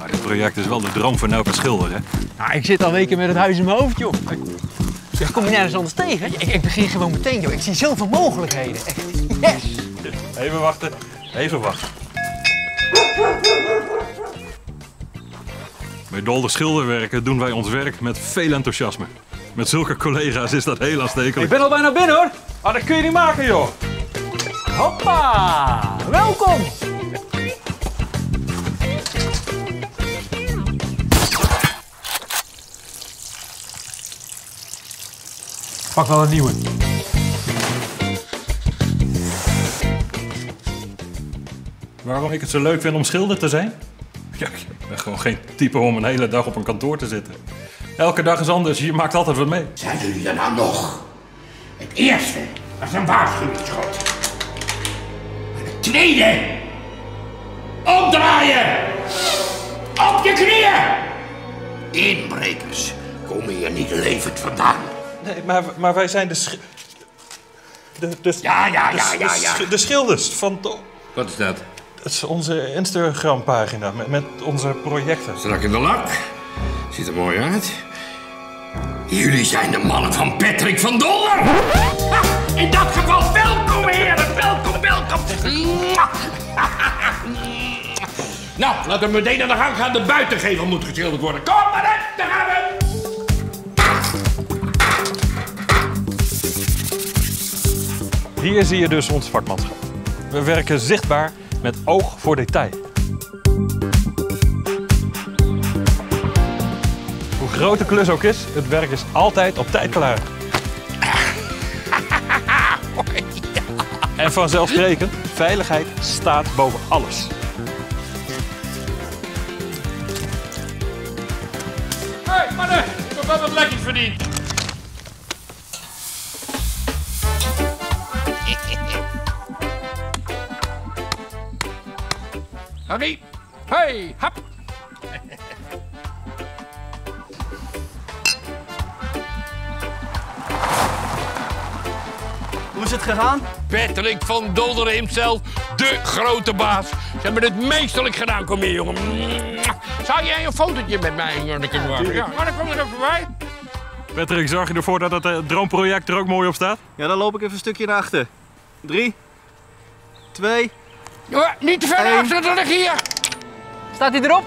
Maar dit project is wel de droom van elke schilder, hè? Nou, ik zit al weken met het huis in mijn hoofd, joh. Ik kom je nergens anders tegen. Ik, ik begin gewoon meteen, joh. Ik zie zoveel mogelijkheden. Echt, yes! Even wachten, even wachten. Bij Dolder Schilderwerken doen wij ons werk met veel enthousiasme. Met zulke collega's is dat heel aanstekelijk. Ik ben al bijna binnen hoor. Ah, dat kun je niet maken joh. Hoppa! Welkom! Pak wel een nieuwe. Waarom ik het zo leuk vind om schilder te zijn? Ja, ik ben gewoon geen type om een hele dag op een kantoor te zitten. Elke dag is anders, je maakt altijd wat mee. Zijn jullie er nou nog? Het eerste was een waarschuwingsschot. Maar het tweede... Omdraaien! Op je knieën! Inbrekers komen hier niet levend vandaan. Nee, maar, maar wij zijn de, sch de, de, Ja, ja, de, ja, ja, de ja. sch- de schilders van... Wat is dat? Dat is onze Instagram-pagina met, met onze projecten. Strak in de lak. Ziet er mooi uit. Jullie zijn de mannen van Patrick van Dolder. In dat geval welkom heren, welkom, welkom. Nou, laten we meteen aan de gang gaan. De buitengevel moet geschilderd worden. Kom maar daar gaan we. Hier zie je dus ons vakmanschap. We werken zichtbaar met oog voor detail. Hoe groot de klus ook is, het werk is altijd op tijd klaar. En vanzelfsprekend, veiligheid staat boven alles. Hé, hey, ik heb wel wat lekkers verdiend. Harry, hey, hap. Hoe is het gegaan? Patrick van Dolder himself, de grote baas. Ze hebben het meesterlijk gedaan. Kom hier, jongen. Zou jij een fotootje met mij kunnen maken? Ja, maar dan kom er even bij. Patrick, zorg je ervoor dat het eh, droomproject er ook mooi op staat? Ja, dan loop ik even een stukje naar achter. Drie, twee, Ja, niet te ver Eén. achter, dan lig hier. Staat hij erop?